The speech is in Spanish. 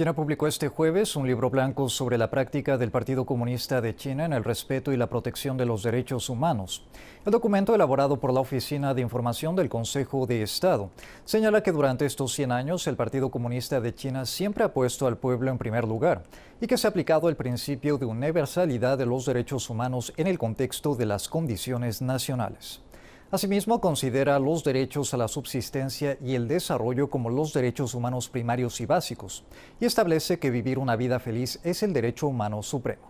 China publicó este jueves un libro blanco sobre la práctica del Partido Comunista de China en el respeto y la protección de los derechos humanos. El documento elaborado por la Oficina de Información del Consejo de Estado señala que durante estos 100 años el Partido Comunista de China siempre ha puesto al pueblo en primer lugar y que se ha aplicado el principio de universalidad de los derechos humanos en el contexto de las condiciones nacionales. Asimismo, considera los derechos a la subsistencia y el desarrollo como los derechos humanos primarios y básicos, y establece que vivir una vida feliz es el derecho humano supremo.